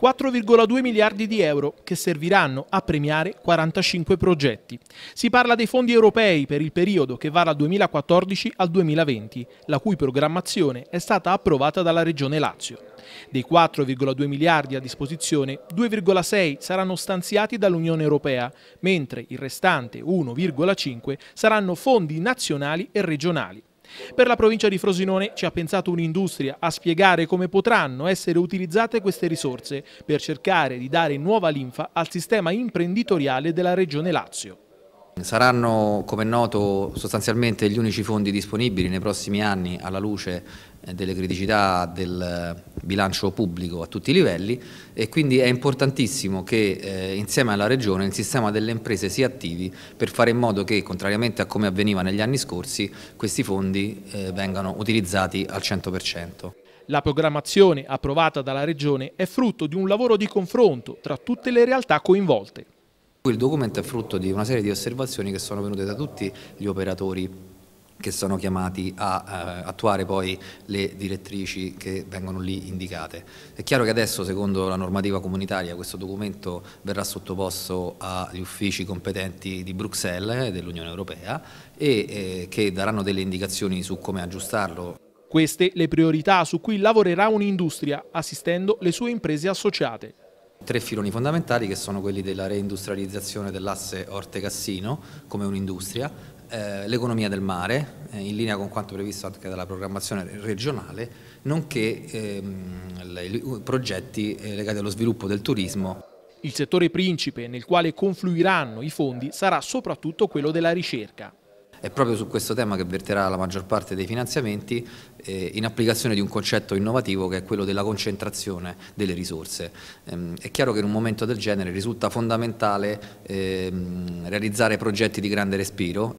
4,2 miliardi di euro che serviranno a premiare 45 progetti. Si parla dei fondi europei per il periodo che va dal 2014 al 2020, la cui programmazione è stata approvata dalla Regione Lazio. Dei 4,2 miliardi a disposizione, 2,6 saranno stanziati dall'Unione Europea, mentre il restante 1,5 saranno fondi nazionali e regionali. Per la provincia di Frosinone ci ha pensato un'industria a spiegare come potranno essere utilizzate queste risorse per cercare di dare nuova linfa al sistema imprenditoriale della Regione Lazio. Saranno, come è noto, sostanzialmente gli unici fondi disponibili nei prossimi anni alla luce eh, delle criticità del bilancio pubblico a tutti i livelli e quindi è importantissimo che eh, insieme alla Regione il sistema delle imprese sia attivi per fare in modo che, contrariamente a come avveniva negli anni scorsi, questi fondi eh, vengano utilizzati al 100%. La programmazione approvata dalla Regione è frutto di un lavoro di confronto tra tutte le realtà coinvolte. Il documento è frutto di una serie di osservazioni che sono venute da tutti gli operatori che sono chiamati a eh, attuare poi le direttrici che vengono lì indicate. È chiaro che adesso, secondo la normativa comunitaria, questo documento verrà sottoposto agli uffici competenti di Bruxelles, dell'Unione Europea, e eh, che daranno delle indicazioni su come aggiustarlo. Queste le priorità su cui lavorerà un'industria, assistendo le sue imprese associate. Tre filoni fondamentali che sono quelli della reindustrializzazione dell'asse Orte-Cassino come un'industria, eh, l'economia del mare, eh, in linea con quanto previsto anche dalla programmazione regionale, nonché ehm, progetti eh, legati allo sviluppo del turismo. Il settore principe nel quale confluiranno i fondi sarà soprattutto quello della ricerca. È proprio su questo tema che verterà la maggior parte dei finanziamenti eh, in applicazione di un concetto innovativo che è quello della concentrazione delle risorse. Ehm, è chiaro che in un momento del genere risulta fondamentale ehm, realizzare progetti di grande respiro